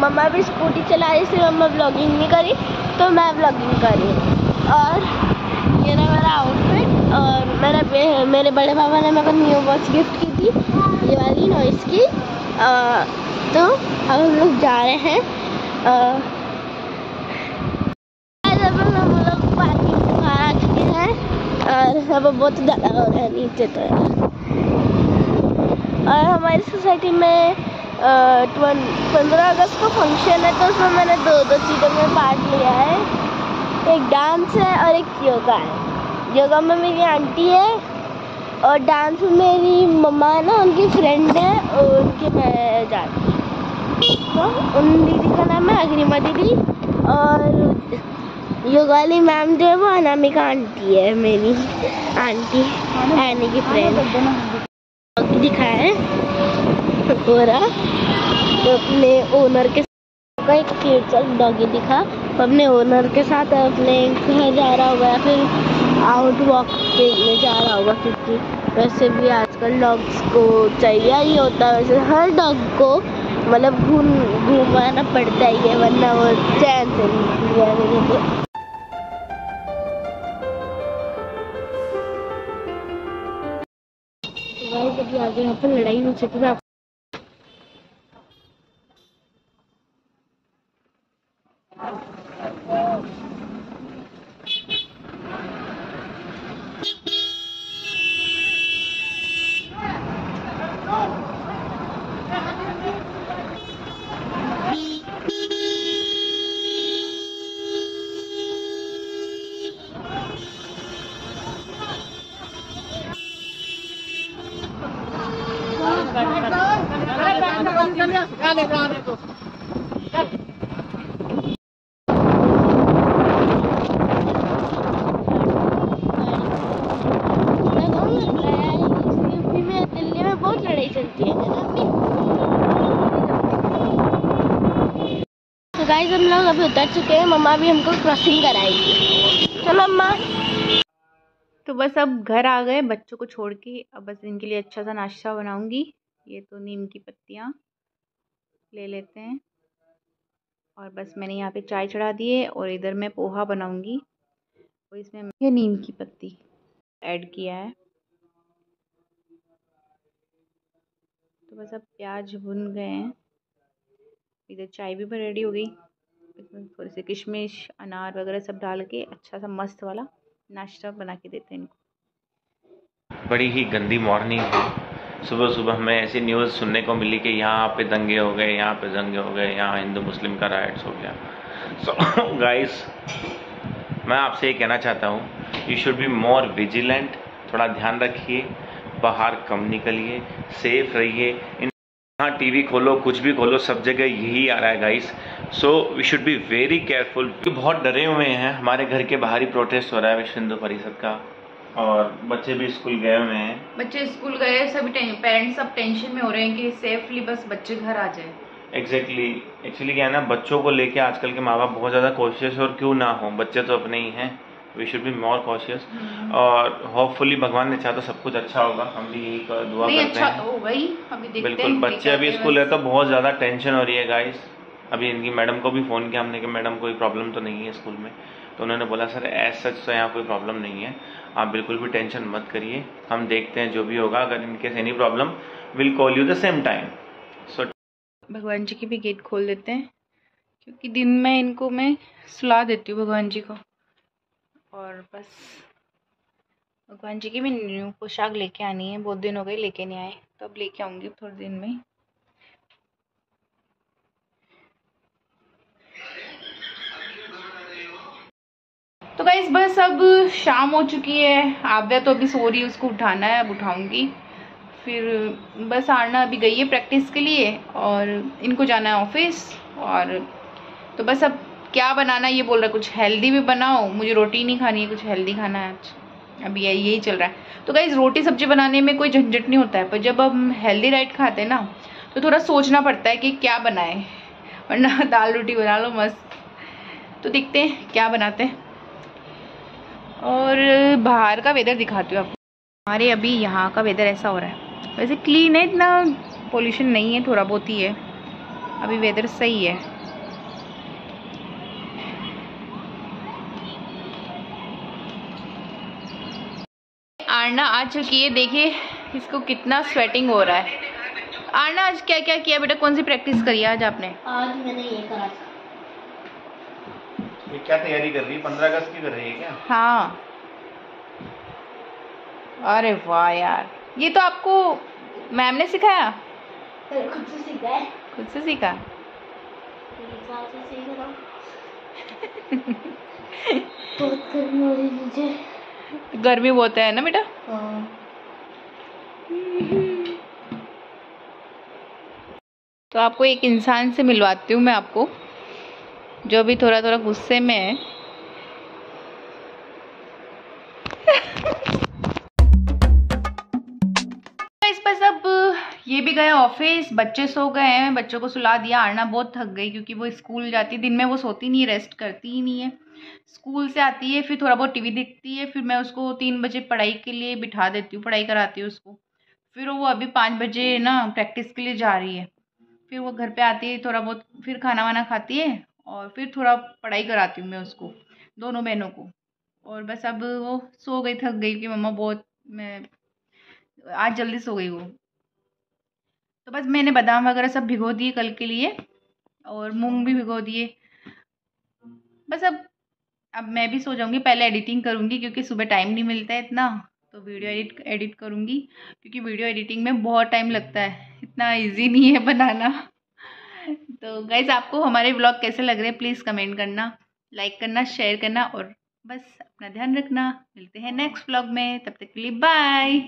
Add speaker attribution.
Speaker 1: मम्मा भी स्कूटी चला रही थी मम्मा ब्लॉगिंग नहीं करी तो मैं ब्लॉगिंग करी। और ये रहा मेरा आउटफिट और मेरा मेरे बड़े पापा ने मेरे को न्यू वॉच गिफ्ट की थी ये वाली नॉइस की। आ, तो अब हम लोग जा रहे हैं। हम लोग पार्किंग आ चुके हैं और अब बहुत ज़्यादा हो रहा है नीचे तो और हमारी सोसाइटी में पंद्रह अगस्त को फ़ंक्शन है तो उसमें मैंने दो दो चीज़ों में पार्ट लिया है। एक डांस है और एक योगा है। योगा में मेरी आंटी है और डांस में मेरी मम्मा है ना, उनकी फ्रेंड है और उनकी मैं जाती तो उन दीदी का नाम है अग्निमा दीदी और योगा वाली मैम जो है वो अनामिका आंटी है, मेरी आंटी एनी की फ्रेंड दिखाया है। पूरा तो अपने ओनर के का एक क्यूट डॉगी दिखा। तो अपने ओनर के साथ अपने घर जा रहा होगा या फिर आउट वॉक पे जा रहा होगा, क्योंकि वैसे भी आजकल डॉग्स को चाहिए ही होता है। वैसे हर डॉग को मतलब घूम, घूमाना पड़ता ही है, वरना वो चैन से नहीं अभी आगे यहाँ पर लड़ाई हो चुकी है गाइस हम लोग अभी उतर चुके हैं। मम्मा भी हमको क्रॉसिंग कराएगी। चलो अम्मा
Speaker 2: तो बस अब घर आ गए बच्चों को छोड़ के। अब बस इनके लिए अच्छा सा नाश्ता बनाऊँगी। ये तो नीम की पत्तियाँ। ले लेते हैं। और बस मैंने यहाँ पे चाय चढ़ा दिए और इधर मैं पोहा बनाऊँगी। और इसमें ये नीम की पत्ती ऐड किया है। तो बस अब प्याज भुन गए हैं। इधर चाय भी रेडी हो गई। इसमें थोड़ी सी किशमिश, अनार वगैरह सब डाल के अच्छा सा मस्त वाला नाश्ता बना के देते हैं इनको।
Speaker 3: बड़ी ही गंदी मॉर्निंग है सुबह सुबह हमें ऐसी न्यूज़ सुनने को मिली कि यहाँ पे दंगे हो गए यहाँ पे दंगे हो गए यहाँ हिंदू मुस्लिम का राइट्स हो गया। सो so, गाइस मैं आपसे ये कहना चाहता हूँ you should be more vigilant थोड़ा ध्यान रखिए बाहर कम निकलिए सेफ़ रहिए। इन हाँ टीवी खोलो कुछ भी खोलो सब जगह यही आ रहा है guys so we should be very careful बहुत डरे हुए हैं हमारे घर के बाहर ही प्रोटेस्ट हो रहा है विश्व हिंदू परिषद का। और बच्चे भी स्कूल गए हुए हैं।
Speaker 2: बच्चे स्कूल गए सभी पेरेंट्स सब टेंशन में हो रहे हैं कि सेफली बस बच्चे घर आ जाए।
Speaker 3: एग्जैक्टली एक्चुअली क्या है ना बच्चों को लेके आजकल के माँ बाप बहुत ज़्यादा कोशिश और क्यों ना हो? बच्चे तो अपने ही हैं। We should be more cautious और होपफुली भगवान ने चाहा तो सब कुछ अच्छा होगा। हम भी यही दुआ करते
Speaker 2: अच्छा हैं। होगा ही अभी देखते
Speaker 3: बिल्कुल बच्चे अभी स्कूल है तो बहुत ज़्यादा टेंशन हो रही है गाइस अभी इनकी मैडम को भी फ़ोन किया हमने कि मैडम कोई प्रॉब्लम तो नहीं है स्कूल में। तो उन्होंने बोला, सर एज सच तो यहाँ कोई प्रॉब्लम नहीं है। आप बिल्कुल भी टेंशन मत करिए। हम देखते हैं जो भी होगा। अगर in case any problem will call you the same time so
Speaker 2: भगवान जी की भी गेट खोल देते हैं। क्योंकि दिन में इनको मैं सुला देती हूँ भगवान जी को। और बस, भगवान जी की भी न्यू पोशाक लेके आनी है। बहुत दिन हो गए लेके नहीं आए। तो अब लेके आऊँगी थोड़े दिन में तो गाइस बस अब शाम हो चुकी है। आव्या तो अभी सो रही है, उसको उठाना है, अब उठाऊँगी। फिर बस आरना अभी गई है प्रैक्टिस के लिए और इनको जाना है ऑफ़िस और तो बस अब क्या बनाना ये बोल रहा है, कुछ हेल्दी भी बनाओ। मुझे रोटी नहीं खानी है, कुछ हेल्दी खाना है आज। अभी यही यही चल रहा है। तो गाइज़ रोटी सब्ज़ी बनाने में कोई झंझट नहीं होता है, पर जब हम हेल्दी डाइट खाते हैं ना तो थोड़ा सोचना पड़ता है कि क्या बनाए। वरना दाल रोटी बना लो मस्त। तो देखते हैं, क्या बनाते हैं। और बाहर का वेदर दिखाती हूँ आपको। हमारे अभी यहाँ का वेदर ऐसा हो रहा है। वैसे क्लीन है, इतना पोल्यूशन नहीं है, थोड़ा बहुत ही है। अभी वेदर सही है। आरना आ चुकी है, देखिए इसको कितना स्वेटिंग हो रहा है। आरना, आज क्या क्या किया बेटा? कौन सी प्रैक्टिस करी आज आपने?
Speaker 1: आज मैंने ये करा
Speaker 3: ये क्या तैयारी कर रही है? पंद्रह अगस्त की कर रही है क्या?
Speaker 2: हाँ। अरे वाह यार। ये तो आपको मैम ने सिखाया?
Speaker 1: खुद से सीखा है।
Speaker 2: खुद से सीखा?
Speaker 1: तीन साल से सीख रहा बहुत गर्मी हो रही मुझे।
Speaker 2: गर्मी बहुत है ना बेटा?
Speaker 1: हाँ।
Speaker 2: तो आपको एक इंसान से मिलवाती हूँ मैं आपको। जो भी थोड़ा थोड़ा गुस्से में है। बस अब ये भी गए ऑफ़िस बच्चे सो गए हैं। बच्चों को सुला दिया, आरना बहुत थक गई क्योंकि वो स्कूल जाती दिन में वो सोती नहीं रेस्ट करती ही नहीं है। स्कूल से आती है, फिर थोड़ा बहुत टीवी देखती है, फिर मैं उसको तीन बजे पढ़ाई के लिए बिठा देती हूँ, पढ़ाई कराती हूँ उसको। फिर वो अभी पाँच बजे ना प्रैक्टिस के लिए जा रही है। फिर वो घर पे आती है, थोड़ा बहुत फिर खाना वाना खाती है और फिर थोड़ा पढ़ाई कराती हूँ मैं उसको, दोनों बहनों को। और बस अब वो सो गई, थक गई कि मम्मा बहुत मैं, आज जल्दी सो गई वो। तो बस मैंने बादाम वगैरह सब भिगो दिए कल के लिए और मूंग भी भिगो दिए। बस अब अब मैं भी सो जाऊँगी, पहले एडिटिंग करूँगी क्योंकि सुबह टाइम नहीं मिलता है इतना तो वीडियो एडिट एडिट करूँगी क्योंकि वीडियो एडिटिंग में बहुत टाइम लगता है, इतना इजी नहीं है बनाना। तो गाइज़ आपको हमारे ब्लॉग कैसे लग रहे हैं? प्लीज़ कमेंट करना लाइक करना शेयर करना और बस अपना ध्यान रखना। मिलते हैं नेक्स्ट ब्लॉग में। तब तक के लिए बाय